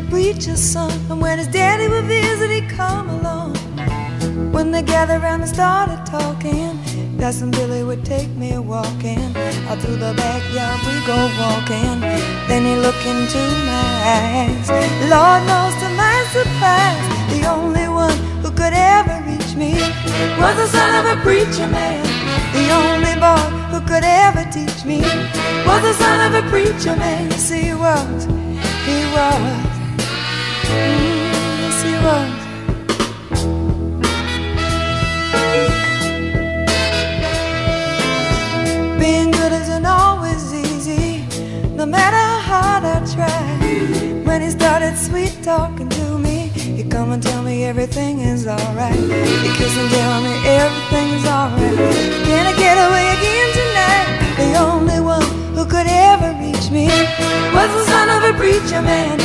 preacher's son. And when his daddy would visit, he'd come along. When they gathered around and started talking, Cousin Billy would take me walking. Out through the backyard we go walking. Then he looked into my eyes. Lord knows to my surprise, the only one who could ever reach me was the son of a preacher man. The only boy who could ever teach me was the son of a preacher man. Yes, he was. He was. Being good isn't always easy, no matter how hard I try. When he started sweet talking to me, he'd come and tell me everything is alright. He'd kiss and tell me everything is alright. Can I get away again tonight? The only one who could ever reach me was the son of a preacher man.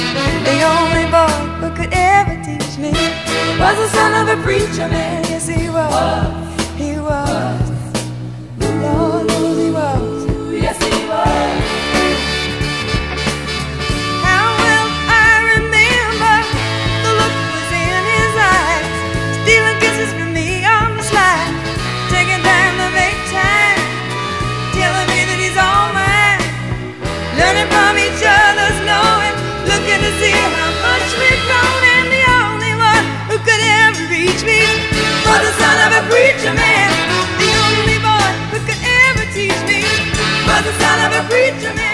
The only boy who could ever teach me was the son of a preacher man. He. He he. Yes, he was. preacher man, the only boy who could ever teach me was the son of a preacher man.